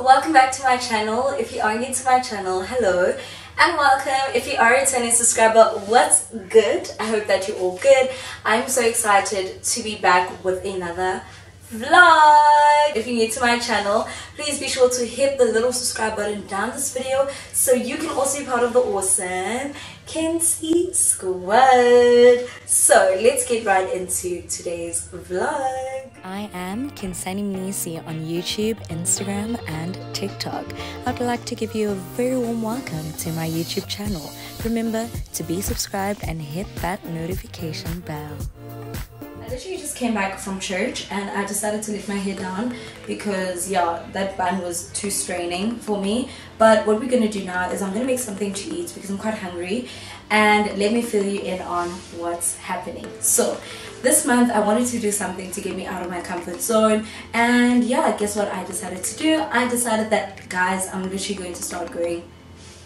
welcome back to my channel. If you are new to my channel, hello and welcome. If you are a returning subscriber, what's good? I hope that you're all good. I'm so excited to be back with another vlog. If you're new to my channel, please be sure to hit the little subscribe button down this video so you can also be part of the awesome Kensie Squad. So let's get right into today's vlog. I am Khensani Mnisi on YouTube, Instagram, and TikTok. I'd like to give you a very warm welcome to my YouTube channel. Remember to be subscribed and hit that notification bell. Literally just came back from church and I decided to lift my hair down because yeah that bun was too straining for me. But what we're gonna do now is I'm gonna make something to eat because I'm quite hungry and let me fill you in on what's happening. So this month I wanted to do something to get me out of my comfort zone and yeah guess what I decided to do? I decided that guys I'm literally going to start going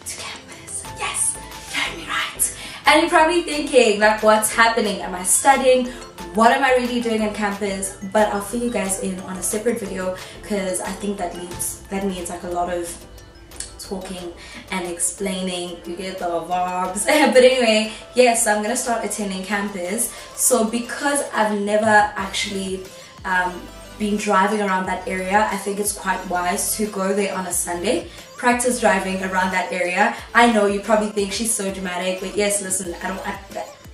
to campus and you're probably thinking like what's happening? Am I studying? What am I really doing on campus? But I'll fill you guys in on a separate video because I think that needs that needs like a lot of talking and explaining. You get the vibes. But anyway yes I'm gonna start attending campus. So because I've never actually um, been driving around that area I think it's quite wise to go there on a Sunday. Practice driving around that area. I know you probably think she's so dramatic but yes listen I don't I,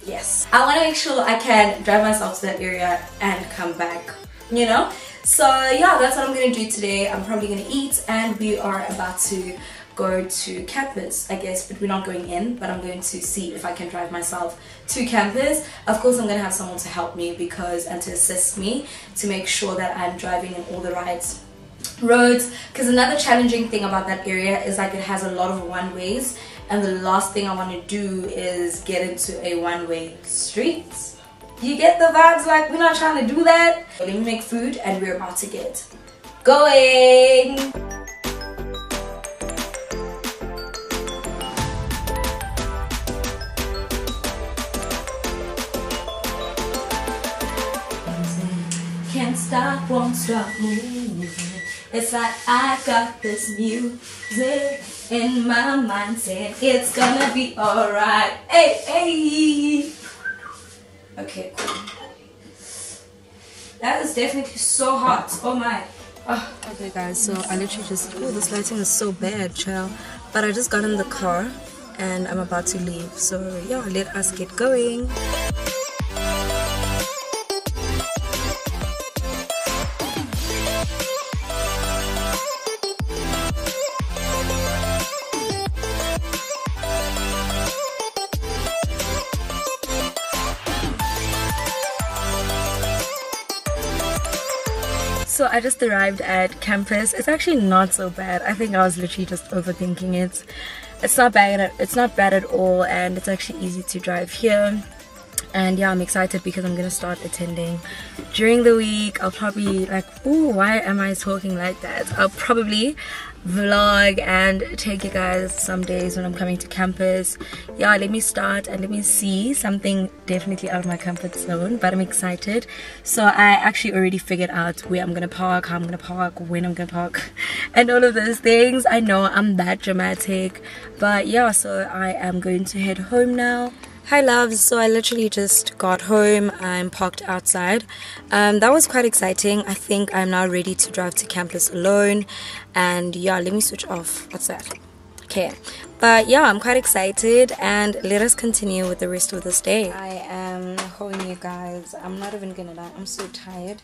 yes. I want to make sure I can drive myself to that area and come back you know? So yeah that's what I'm gonna do today. I'm probably gonna eat and we are about to go to campus I guess but we're not going in but I'm going to see if I can drive myself to campus. Of course I'm gonna have someone to help me because and to assist me to make sure that I'm driving in all the right roads. Because another challenging thing about that area is like it has a lot of one ways and the last thing I want to do is get into a one-way street. You get the vibes like we're not trying to do that. Let me make food and we're about to get going stop, won't stop moving. It's like I got this music in my mind saying it's gonna be alright. Hey, hey. Okay, cool. That is definitely so hot. Oh my. Oh. Okay guys, so I literally just, oh this lighting is so bad, child. But I just got in the car and I'm about to leave. So yeah, let us get going. So I just arrived at campus. It's actually not so bad. I think I was literally just overthinking it. It's not bad. It's not bad at all, and it's actually easy to drive here. And yeah, I'm excited because I'm gonna start attending during the week. I'll probably like, oh, why am I talking like that? I'll probably vlog and take you guys some days when I'm coming to campus. Yeah let me start and let me see something definitely out of my comfort zone but I'm excited. So I actually already figured out where I'm gonna park how I'm gonna park when I'm gonna park and all of those things. I know I'm that dramatic but yeah so I am going to head home now Hi loves, so I literally just got home, I'm parked outside. Um, that was quite exciting. I think I'm now ready to drive to campus alone. And yeah, let me switch off. What's that? Okay. But yeah, I'm quite excited and let us continue with the rest of this day. I am home you guys. I'm not even gonna lie, I'm so tired.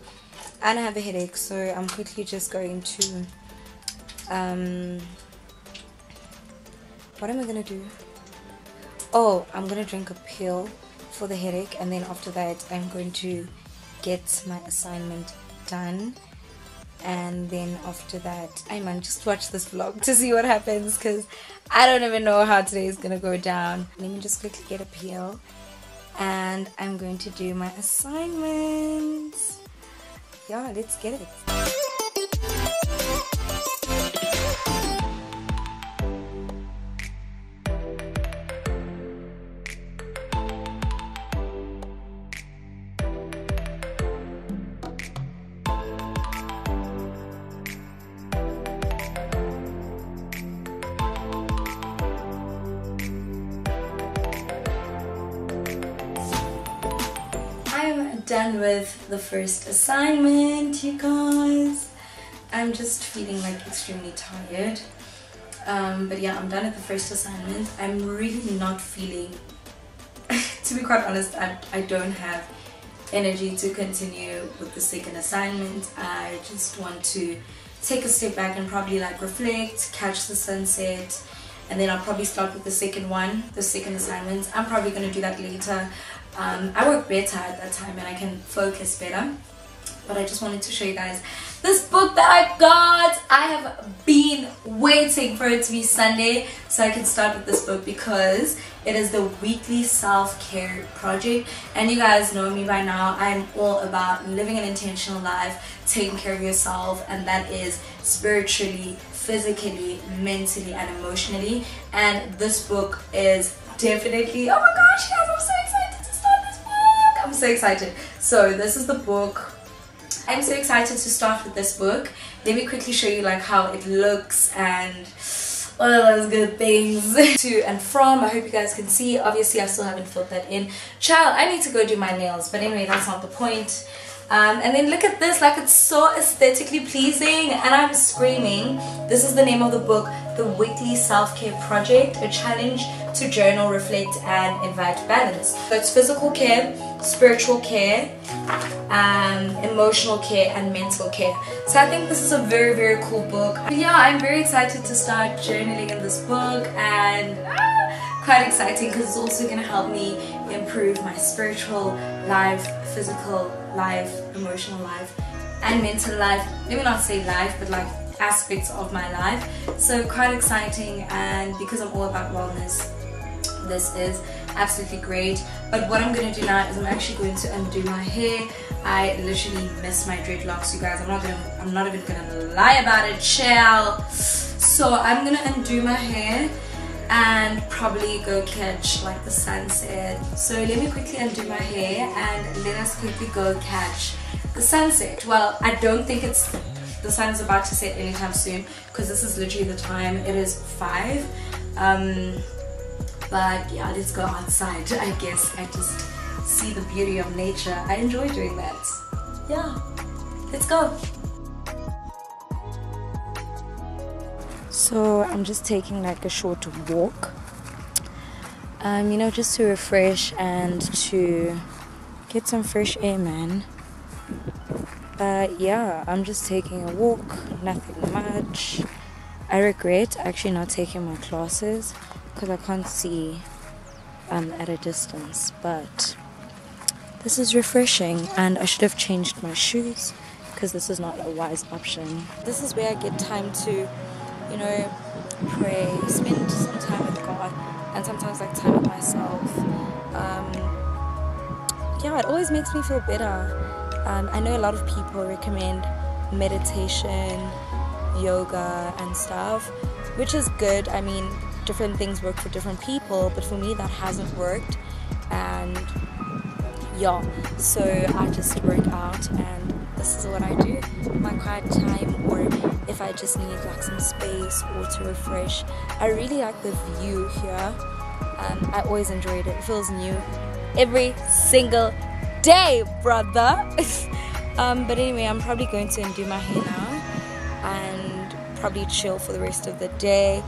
And I have a headache, so I'm quickly just going to um what am I gonna do? Oh i'm gonna drink a pill for the headache and then after that i'm going to get my assignment done. And then after that i might just watch this vlog to see what happens because i don't even know how today is gonna go down. Let me just quickly get a pill and i'm going to do my assignments. Yeah let's get it done with the first assignment, you guys. I'm just feeling like extremely tired. Um, but yeah, I'm done with the first assignment. I'm really not feeling, to be quite honest, I, I don't have energy to continue with the second assignment. I just want to take a step back and probably like reflect, catch the sunset, and then I'll probably start with the second one, the second assignment. I'm probably going to do that later. Um, I work better at that time and I can focus better. But I just wanted to show you guys this book that I got. I have been waiting for it to be Sunday so I can start with this book because it is the weekly self-care project. And you guys know me by now. I'm all about living an intentional life, taking care of yourself, and that is spiritually, physically, mentally, and emotionally. And this book is definitely, oh my gosh, I'm so so excited. So this is the book I'm so excited to start with this book. Let me quickly show you like how it looks and all of those good things to and from. I hope you guys can see. Obviously, I still haven't filled that in. Child, I need to go do my nails. But anyway, that's not the point. Um, and then look at this, like it's so aesthetically pleasing and I'm screaming. This is the name of the book, The Weekly Self-Care Project, a challenge to journal, reflect and invite balance. So it's physical care, spiritual care, um, emotional care and mental care. So I think this is a very, very cool book. Yeah, I'm very excited to start journaling in this book and ah, quite exciting because it's also going to help me improve my spiritual life, physical life, emotional life and mental life. Maybe not say life, but like aspects of my life. So quite exciting and because I'm all about wellness, this is absolutely great. But what I'm going to do now is I'm actually going to undo my hair. I literally miss my dreadlocks, you guys. I'm not gonna, I'm not even gonna lie about it, chill. So I'm gonna undo my hair and probably go catch like the sunset. So let me quickly undo my hair and let us quickly go catch the sunset. Well, I don't think it's the sun's about to set anytime soon because this is literally the time. It is 5. Um, but yeah, let's go outside, I guess, I just see the beauty of nature. I enjoy doing that. Yeah, let's go. So I'm just taking like a short walk, um, you know, just to refresh and to get some fresh air, man. But yeah, I'm just taking a walk, nothing much. I regret actually not taking my classes because I can't see um, at a distance, but this is refreshing and I should have changed my shoes because this is not a wise option. This is where I get time to you know, pray, spend some time with God, and sometimes like time with myself. Um, yeah, it always makes me feel better. Um, I know a lot of people recommend meditation, yoga, and stuff, which is good. I mean, different things work for different people, but for me, that hasn't worked. And yeah, so I just work out and this is what I do my quiet time or if I just need like some space or to refresh. I really like the view here. Um, I always enjoyed it. It feels new every single day, brother. um, but anyway, I'm probably going to undo my hair now and probably chill for the rest of the day.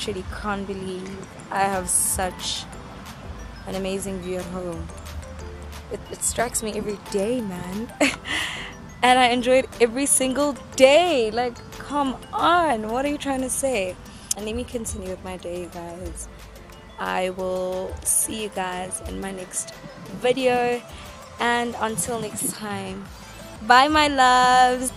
Literally can't believe I have such an amazing view at home. It, it strikes me every day, man. and I enjoy it every single day. Like, come on, what are you trying to say? And let me continue with my day, guys. I will see you guys in my next video. And until next time, bye, my loves.